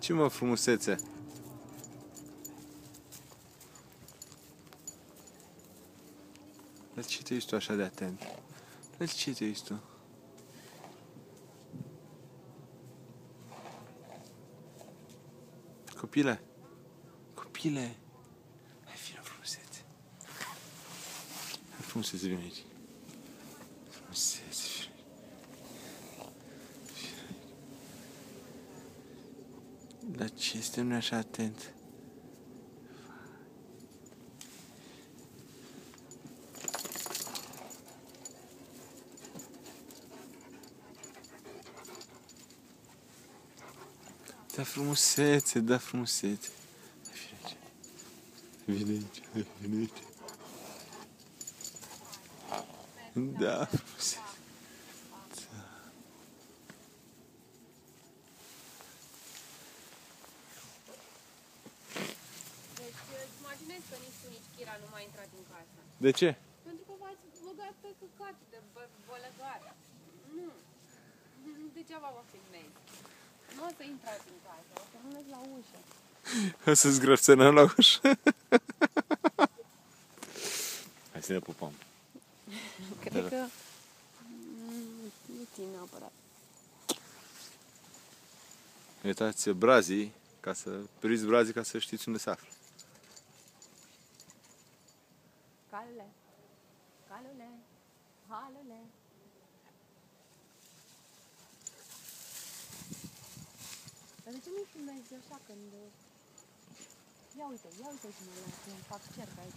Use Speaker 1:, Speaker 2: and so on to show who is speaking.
Speaker 1: Ce mă frumusețe? Dar ce te ești tu așa de atent? Dar ce te ești tu? Copile! Copile! Hai vină frumusețe! Hai frumusețe, vine aici! Frumusețe, vine Dar ce este nu așa atent? Da frumusețe, da frumusețe. Vine aici. Vine aici, vine aici. Da, frumusețe.
Speaker 2: Îți imaginezi că nici tu, nici Kira nu mai intrați în casă.
Speaker 1: De ce?
Speaker 2: Pentru că v-ați băgat pe căcat de bă- bălăgare. Nu. Degeaba vă filmezi. Nu o să intrați în casă, o să rămâneți la ușă.
Speaker 1: O să-ți grăbțănăm la ușă. Hai să ne pupăm.
Speaker 2: Cred că mm, nu țin neapărat.
Speaker 1: Uitați brazii, ca să priviți brazii ca să știți unde se află.
Speaker 2: Calule. Calule. Halule. Dar de ce nu filmezi așa când... Ia uite, ia uite cum, cum fac cerc aici.